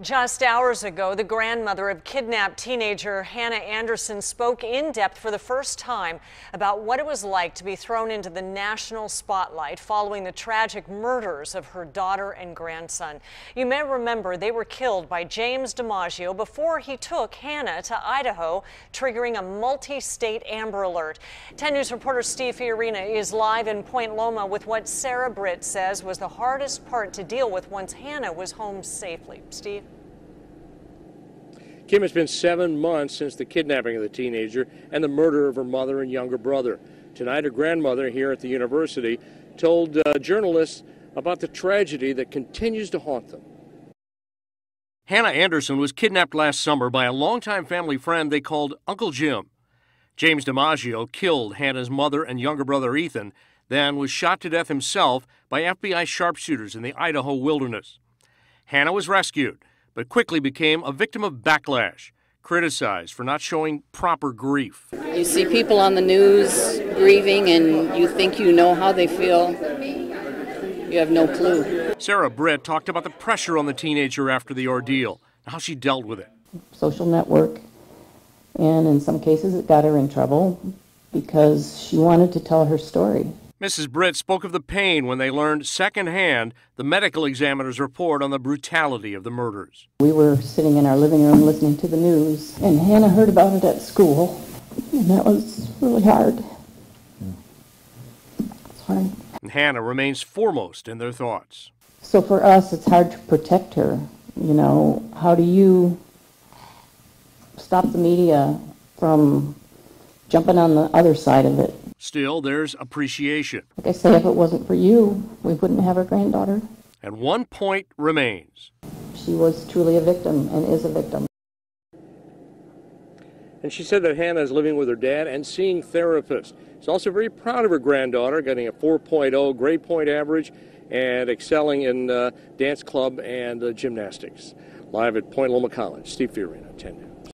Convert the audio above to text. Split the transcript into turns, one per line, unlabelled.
Just hours ago, the grandmother of kidnapped teenager Hannah Anderson spoke in depth for the first time about what it was like to be thrown into the national spotlight following the tragic murders of her daughter and grandson. You may remember they were killed by James DiMaggio before he took Hannah to Idaho, triggering a multi-state Amber Alert. 10 News reporter Steve Fiorina is live in Point Loma with what Sara Britt says was the hardest part to deal with once Hannah was home safely. Steve?
Kim, it's been seven months since the kidnapping of the teenager and the murder of her mother and younger brother. Tonight, her grandmother here at the university told uh, journalists about the tragedy that continues to haunt them.
Hannah Anderson was kidnapped last summer by a longtime family friend they called Uncle Jim. James DiMaggio killed Hannah's mother and younger brother Ethan, then was shot to death himself by FBI sharpshooters in the Idaho wilderness. Hannah was rescued but quickly became a victim of backlash, criticized for not showing proper grief.
You see people on the news grieving, and you think you know how they feel. You have no clue.
Sara Britt talked about the pressure on the teenager after the ordeal, how she dealt with it.
Social network, and in some cases it got her in trouble because she wanted to tell her story.
Mrs. Britt spoke of the pain when they learned secondhand the medical examiner's report on the brutality of the murders.
We were sitting in our living room listening to the news, and Hannah heard about it at school, and that was really hard. It's hard.
And Hannah remains foremost in their thoughts.
So for us, it's hard to protect her. You know, how do you stop the media from jumping on the other side of it?
Still, there's appreciation.
Like I say, if it wasn't for you, we wouldn't have our granddaughter.
And one point remains.
She was truly a victim and is a victim.
And she said that Hannah is living with her dad and seeing therapists. She's also very proud of her granddaughter, getting a 4.0 grade point average and excelling in uh, dance club and uh, gymnastics. Live at Point Loma College, Steve Fiorina, 10 News.